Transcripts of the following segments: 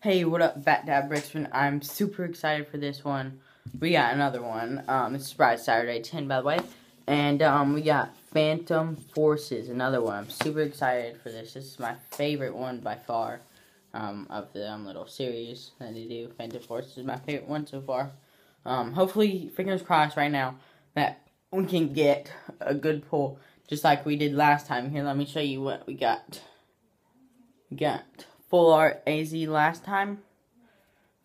Hey, what up, Bat Dad Brixman? I'm super excited for this one. We got another one. Um, it's Surprise Saturday 10, by the way. And, um, we got Phantom Forces, another one. I'm super excited for this. This is my favorite one by far, um, of the, um, little series that they do. Phantom Forces is my favorite one so far. Um, hopefully, fingers crossed right now, that we can get a good pull, just like we did last time. Here, let me show you what we got. We got full art AZ last time.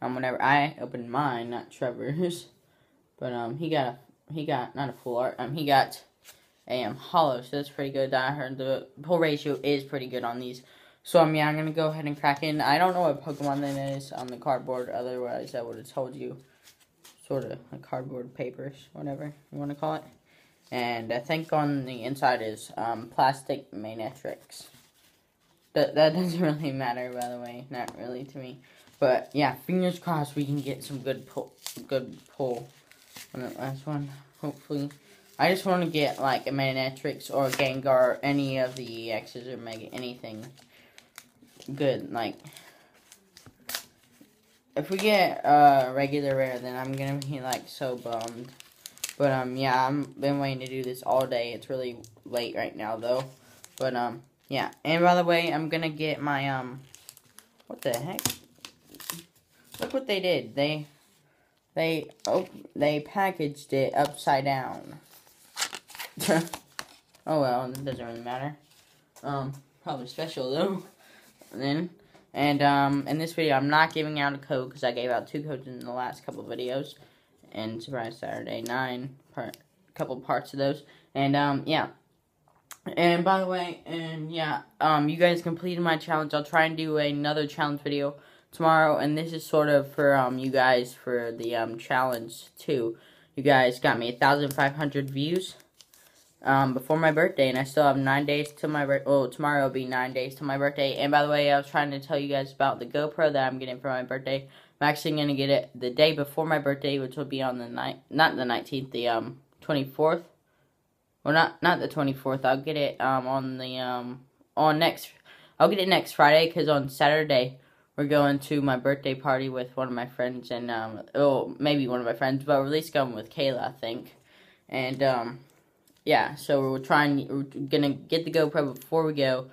Um, whenever I opened mine, not Trevor's, but um, he got a he got not a full art. Um, he got a um hollow, so that's pretty good. I heard the pull ratio is pretty good on these. So um, yeah, I'm gonna go ahead and crack in. I don't know what Pokemon that is on the cardboard. Otherwise, I would have told you. Sort of like cardboard papers, whatever you want to call it. And I think on the inside is um, plastic Manectrics. That that doesn't really matter, by the way. Not really to me. But yeah, fingers crossed we can get some good pull, good pull on that last one. Hopefully, I just want to get like a Manectrics or a Gengar, any of the EXs or Mega anything good. Like if we get uh regular rare, then I'm gonna be like so bummed. But um, yeah, I'm been waiting to do this all day. It's really late right now though. But um, yeah. And by the way, I'm gonna get my um, what the heck? Look what they did. They, they, oh, they packaged it upside down. oh well, it doesn't really matter. Um, probably special though. Then, and um, in this video, I'm not giving out a code because I gave out two codes in the last couple videos and Surprise Saturday 9, part, couple parts of those. And, um, yeah. And, by the way, and, yeah, um, you guys completed my challenge. I'll try and do another challenge video tomorrow, and this is sort of for, um, you guys for the, um, challenge, too. You guys got me 1,500 views, um, before my birthday, and I still have nine days to my birthday. Well, tomorrow will be nine days to my birthday. And by the way, I was trying to tell you guys about the GoPro that I'm getting for my birthday. I'm actually going to get it the day before my birthday, which will be on the night, not the 19th, the um 24th. Well, not not the 24th. I'll get it um on the um on next. I'll get it next Friday because on Saturday we're going to my birthday party with one of my friends and um oh maybe one of my friends, but we're at least going with Kayla, I think. And um yeah, so we're trying. We're gonna get the GoPro before we go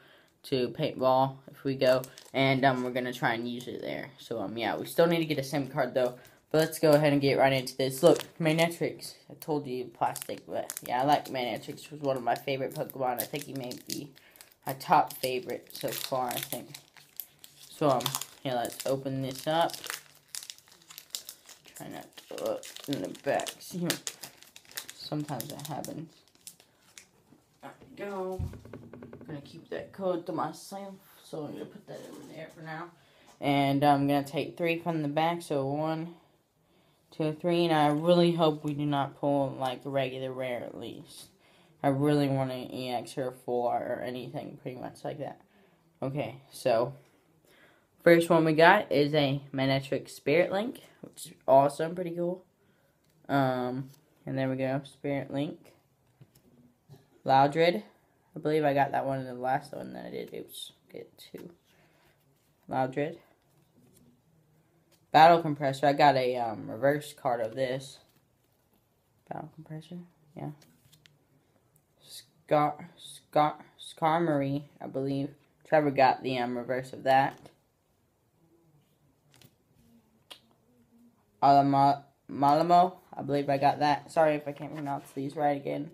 to paintball if we go, and um, we're gonna try and use it there. So um, yeah, we still need to get a SIM card though. But let's go ahead and get right into this. Look, Manectrics. I told you plastic, but yeah, I like Manectrics. Was one of my favorite Pokemon. I think he may be my top favorite so far. I think. So um, yeah, let's open this up. Try not to look in the back. See, sometimes that happens. There we go. I'm gonna keep that code to myself, so I'm gonna put that over there for now. And I'm gonna take three from the back, so one, two, three, and I really hope we do not pull like regular rare at least. I really want an EX or art or anything pretty much like that. Okay, so first one we got is a Manectric Spirit Link, which is awesome, pretty cool. Um, and there we go, Spirit Link. Loudred. I believe I got that one in the last one that I did. Oops, get two. Loudred. Battle Compressor. I got a um, reverse card of this. Battle Compressor. Yeah. Scar, Scar, Skarmory, I believe. Trevor got the um, reverse of that. Alamo, Malamo. I believe I got that. Sorry if I can't pronounce these right again.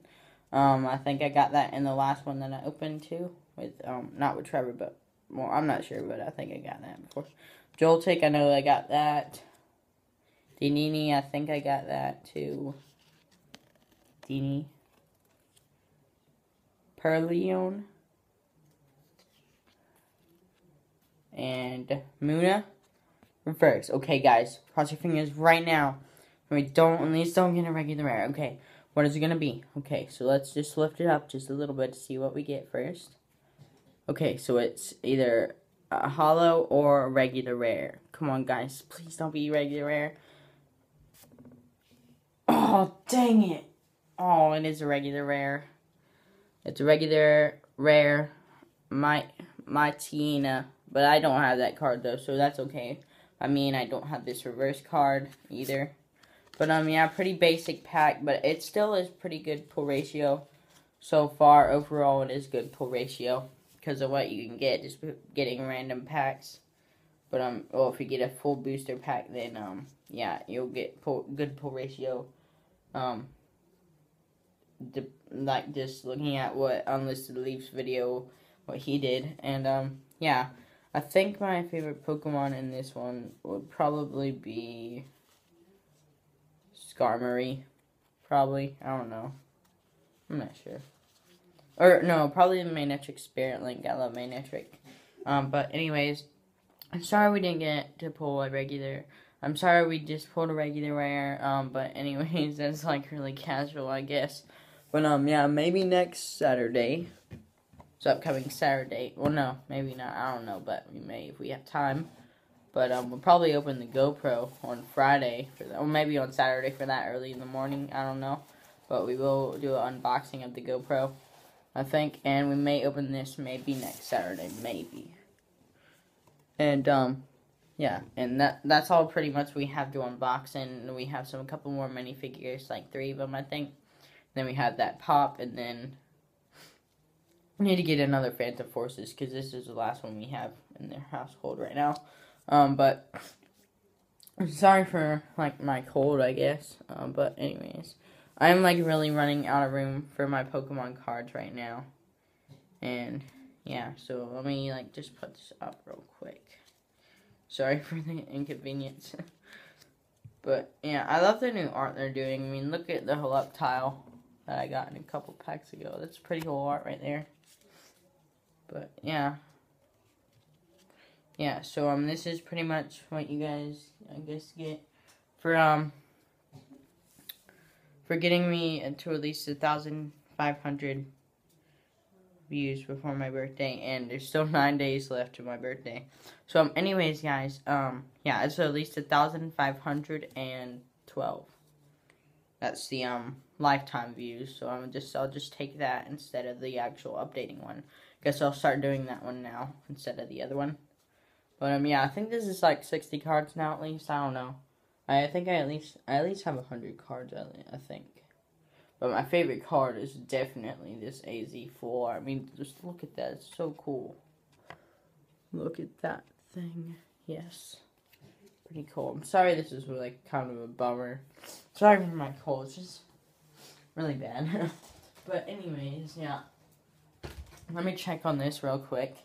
Um, I think I got that in the last one that I opened too. With um, not with Trevor, but well, I'm not sure, but I think I got that before. Joltik, I know I got that. Dinini, I think I got that too. Dini. Perleon. And Muna. Reverse. Okay, guys. Cross your fingers right now. We don't, at least don't get a regular rare. Okay. What is it going to be? Okay, so let's just lift it up just a little bit to see what we get first. Okay, so it's either a hollow or a regular rare. Come on, guys. Please don't be regular rare. Oh, dang it. Oh, it is a regular rare. It's a regular rare. My, my Tina, but I don't have that card though, so that's okay. I mean, I don't have this reverse card either. But um, yeah, pretty basic pack, but it still is pretty good pull ratio. So far, overall, it is good pull ratio because of what you can get just getting random packs. But um, well, if you get a full booster pack, then um, yeah, you'll get pull, good pull ratio. Um, the, like just looking at what UnlistedLeaf's video, what he did, and um, yeah, I think my favorite Pokemon in this one would probably be Skarmory. Probably, I don't know. I'm not sure. Or no, probably the Manectric Spirit Link. I love Manectric. Um, but anyways, I'm sorry we didn't get to pull a regular. I'm sorry we just pulled a regular rare. Um, but anyways, that's like really casual, I guess. But um, yeah, maybe next Saturday. It's upcoming Saturday. Well, no, maybe not. I don't know, but we may if we have time. But um, we'll probably open the GoPro on Friday for that, or maybe on Saturday for that early in the morning. I don't know, but we will do an unboxing of the GoPro, I think, and we may open this maybe next Saturday, maybe. And um, yeah, and that that's all pretty much we have to unbox, and we have some a couple more minifigures, like three of them, I think. Then we have that pop, and then we need to get another Phantom Forces because this is the last one we have in their household right now. Um, but I'm sorry for like my cold, I guess. Um, but anyways, I'm like really running out of room for my Pokemon cards right now, and yeah. So let me like just put this up real quick. Sorry for the inconvenience. but yeah, I love the new art they're doing. I mean, look at the Holoc tile that I got in a couple packs ago. That's pretty cool art right there. But yeah. Yeah, so um this is pretty much what you guys I guess get for um for getting me to at least a thousand five hundred views before my birthday and there's still nine days left to my birthday. So um anyways guys, um yeah, it's at least a thousand five hundred and twelve. That's the um lifetime views. So I'm just I'll just take that instead of the actual updating one. Guess I'll start doing that one now instead of the other one. But um yeah, I think this is like 60 cards now at least. I don't know. I think I at least I at least have 100 cards I think. But my favorite card is definitely this AZ4. I mean, just look at that. It's so cool. Look at that thing. Yes. Pretty cool. I'm sorry this is like kind of a bummer. Sorry for my cold. It's just really bad. but anyways, yeah. Let me check on this real quick.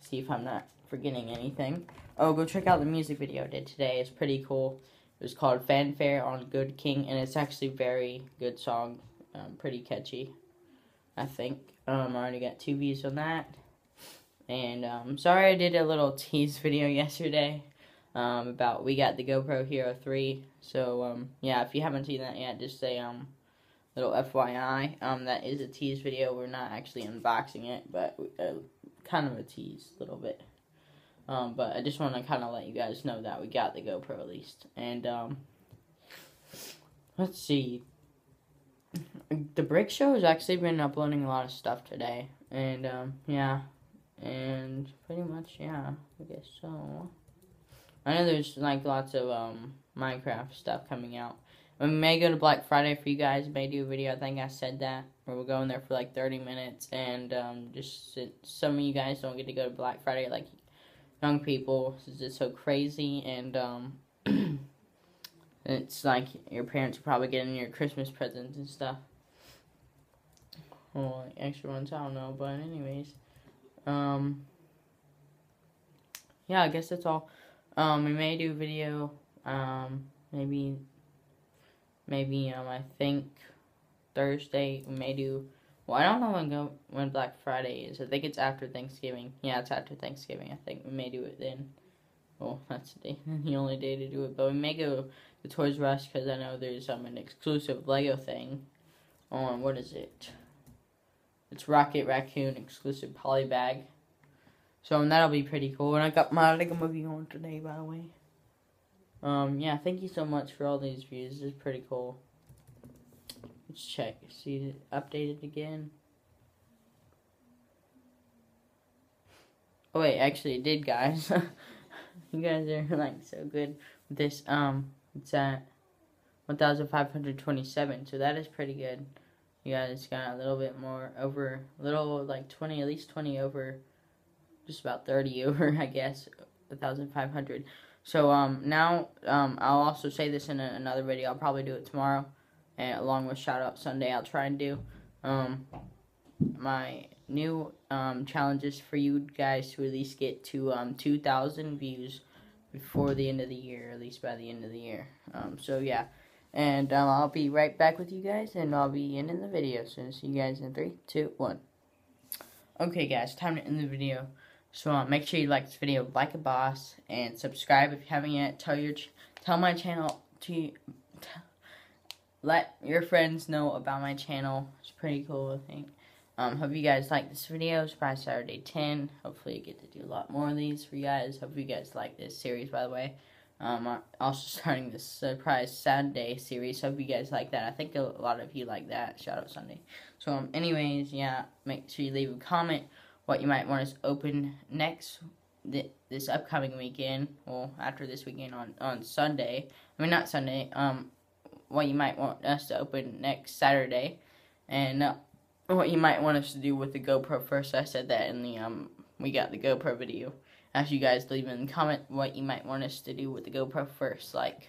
See if I'm not forgetting anything. Oh, go check out the music video I did today. It's pretty cool. It was called Fanfare on Good King, and it's actually very good song. Um, pretty catchy, I think. Um, I already got two views on that. And um, sorry I did a little tease video yesterday um, about we got the GoPro Hero 3. So, um, yeah, if you haven't seen that yet, just say, um, little FYI, um, that is a tease video. We're not actually unboxing it, but uh, kind of a tease, a little bit. Um, but I just want to kind of let you guys know that we got the GoPro at least. And, um, let's see. The Brick Show has actually been uploading a lot of stuff today. And, um, yeah. And pretty much, yeah, I guess so. I know there's, like, lots of, um, Minecraft stuff coming out. We may go to Black Friday for you guys. May do a video. I think I said that. Where we'll go in there for like 30 minutes. And um, just some of you guys don't get to go to Black Friday like young people. It's just so crazy. And um, it's like your parents are probably getting your Christmas presents and stuff. Or like extra ones. I don't know. But anyways. Um, yeah, I guess that's all. Um, we may do a video. Um, maybe maybe um I think Thursday we may do. Well, I don't know when when Black Friday is. I think it's after Thanksgiving. Yeah, it's after Thanksgiving. I think we may do it then. Well, that's the day, the only day to do it. But we may go to Toys R Us because I know there's um an exclusive Lego thing on what is it? It's Rocket Raccoon exclusive poly bag. So that'll be pretty cool. And I got my Lego movie on today, by the way. Um, yeah, thank you so much for all these views. This is pretty cool. Let's check. See it updated again. Oh wait, actually it did, guys. you guys are like so good with this. Um, it's at 1,527, so that is pretty good. You guys got a little bit more over, little like 20, at least 20 over, just about 30 over, I guess, 1,500. So um now um I'll also say this in a, another video. I'll probably do it tomorrow, and along with shout out Sunday, I'll try and do um my new um, challenges for you guys to at least get to um, 2,000 views before the end of the year, at least by the end of the year. Um, so yeah, and um, I'll be right back with you guys, and I'll be ending the video. So see you guys in three, two, one. Okay, guys, time to end the video. So um, make sure you like this video, like a boss, and subscribe if you haven't yet. Tell your tell my channel to let your friends know about my channel. It's pretty cool, I think. Um, hope you guys like this video. Surprise Saturday 10. Hopefully you get to do a lot more of these for you guys. Hope you guys like this series, by the way. Um, I'm also starting this surprise Saturday series. Hope you guys like that. I think a lot of you like that. Shout out Sunday. So, um, anyways, yeah, make sure you leave a comment what you might want us open next th this upcoming weekend. Well, after this weekend on on Sunday. I mean, not Sunday. Um, what you might want us to open next Saturday, and. Uh, what you might want us to do with the GoPro first. I said that in the um we got the GoPro video. Ask you guys to leave in the comment what you might want us to do with the GoPro first. Like,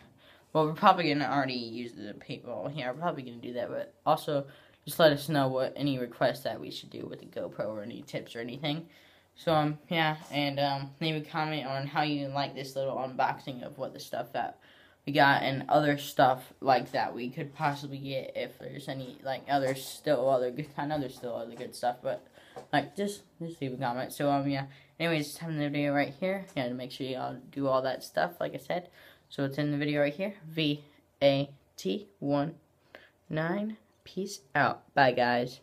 well, we're probably gonna already use the paintball. Yeah, we're probably gonna do that. But also, just let us know what any requests that we should do with the GoPro or any tips or anything. So um yeah, and um leave a comment on how you like this little unboxing of what the stuff that we got and other stuff like that we could possibly get if there's any like other still other good I know there's still other good stuff but like just just leave a comment. So um yeah. Anyways it's time the video right here. Yeah to make sure y'all do all that stuff like I said. So it's in the video right here. V A T one nine. Peace out. Bye guys